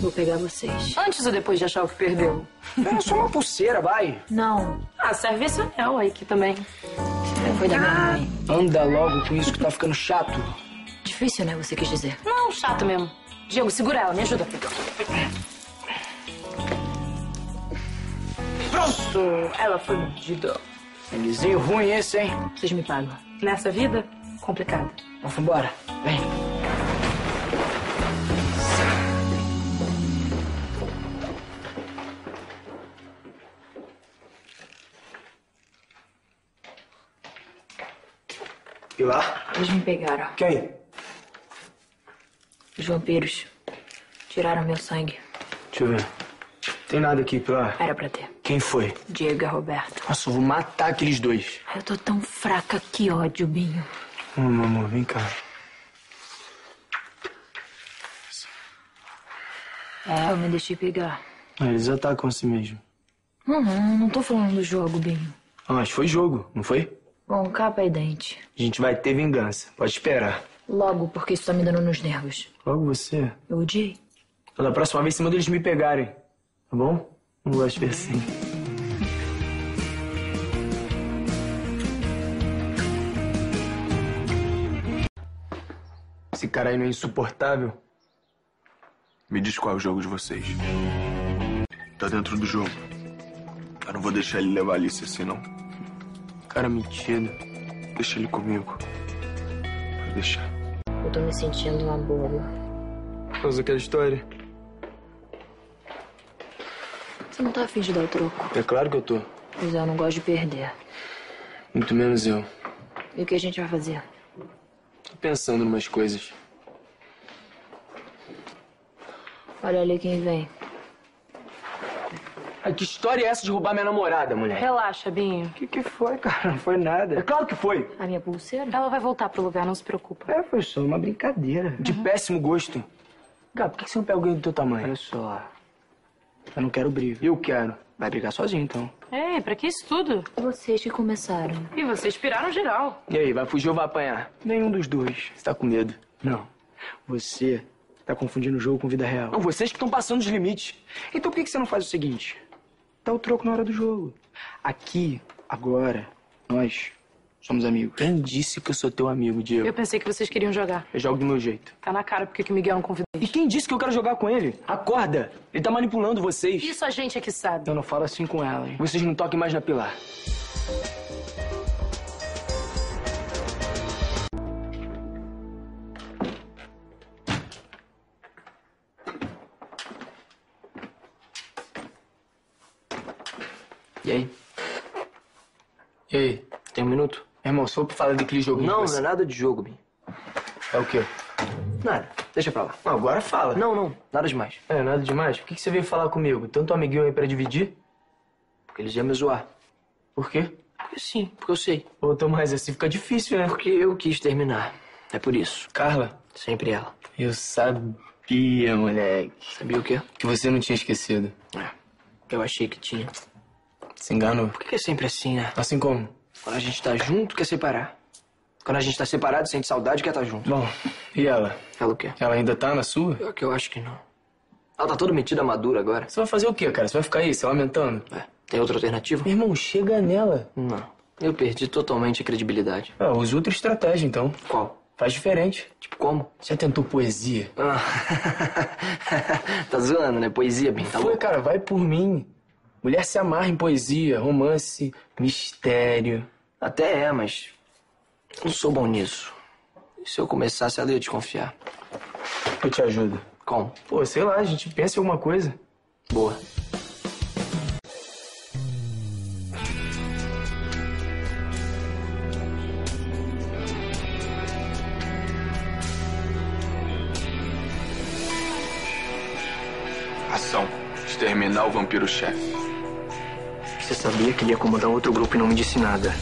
Vou pegar vocês. Antes ou depois de achar o que perdeu? É só uma pulseira, vai. Não. Ah, serve esse anel aí aqui também. Foi da minha mãe. Anda logo com isso que tá ficando chato. Difícil, né? Você quis dizer. Não, chato mesmo. Diego, segura ela, me ajuda. Pronto, ela foi mordida. Sanguezinho ruim esse, hein? Vocês me pagam. Nessa vida, complicado. Vamos embora. Vem. E lá? Eles me pegaram. Quem? Os vampiros. Tiraram meu sangue. Deixa eu ver. Tem nada aqui, Pilar. Era pra ter. Quem foi? Diego e a Roberta. Nossa, eu vou matar aqueles dois. Eu tô tão fraca. Que ódio, Binho. Ô, meu amor, vem cá. É, eu me deixei pegar. Ah, Eles atacam assim mesmo. Uhum, não tô falando do jogo, Binho. Ah, mas foi jogo, não foi? Bom, capa e dente. A gente vai ter vingança. Pode esperar. Logo, porque isso tá me dando nos nervos. Logo você. Eu odiei. Então, da próxima vez, se manda eles me pegarem. Tá bom? Não gosto de ver assim. Esse cara aí não é insuportável? Me diz qual é o jogo de vocês. Tá dentro do jogo. Eu não vou deixar ele levar a Alice assim, não. Cara metido. Deixa ele comigo. Pode deixar. Eu tô me sentindo uma boba. Causa daquela história. Você não tá afim de dar o troco? É claro que eu tô. Pois é, eu não gosto de perder. Muito menos eu. E o que a gente vai fazer? Tô pensando em umas coisas. Olha ali quem vem. Ah, que história é essa de roubar minha namorada, mulher? Relaxa, Binho. O que, que foi, cara? Não foi nada. É claro que foi. A minha pulseira? Ela vai voltar pro lugar, não se preocupa. É, foi só uma brincadeira. De péssimo gosto. Gato, por que que você não pega alguém do teu tamanho? Olha só. Eu não quero briga. Eu quero. Vai brigar sozinho, então. Ei, pra que isso tudo? Vocês que começaram. E vocês piraram geral. E aí, vai fugir ou vai apanhar? Nenhum dos dois. Você tá com medo? Não. Você tá confundindo o jogo com vida real. Não, vocês que estão passando os limites. Então por que que você não faz o seguinte? Dá o troco na hora do jogo. Aqui, agora, nós somos amigos. Quem disse que eu sou teu amigo, Diego? Eu pensei que vocês queriam jogar. Eu jogo do meu jeito. Tá na cara porque que o Miguel não convidou. E quem disse que eu quero jogar com ele? Acorda! Ele tá manipulando vocês. Isso a gente é que sabe. Eu não falo assim com ela, hein? Vocês não toquem mais na Pilar. E aí? E aí? Tem um minuto? Irmão, só pra falar daquele jogo. Não, não é nada de jogo, Bin. É o quê? Nada. Deixa pra lá. Não, agora fala. Não, não. Nada demais. É, nada demais. Por que que você veio falar comigo? Tanto amiguinho aí pra dividir? Porque eles iam me zoar. Por quê? Porque sim, porque eu sei. Ô, Tomás, assim fica difícil, né? Porque eu quis terminar. É por isso. Carla, Sempre ela. eu sabia, moleque, Sabia o quê? que você não tinha esquecido. É. Eu achei que tinha. Se enganou. Por que é sempre assim, né? Assim como? Quando a gente tá junto, quer separar. Quando a gente tá separado, sente saudade, quer tá junto. Bom, e ela? Ela o quê? Ela ainda tá na sua? Pior que eu acho que não. Ela tá toda metida madura agora. Você vai fazer o quê, cara? Você vai ficar aí, se lamentando? É. Tem outra alternativa? Meu irmão, chega nela. Não. Eu perdi totalmente a credibilidade. Ah, use outra estratégia, então. Qual? Faz diferente. Tipo como? Já tentou poesia? Ah. tá zoando, né? Poesia, bem, tá Foi, louco? cara, vai por mim. Mulher se amarra em poesia, romance, mistério. Até é, mas não sou bom nisso. E se eu começasse, ela ia desconfiar. Eu te ajudo. Como? Pô, sei lá, a gente pensa em alguma coisa. Boa. Ação. Exterminar o vampiro-chefe. Você sabia que ele ia comandar outro grupo e não me disse nada.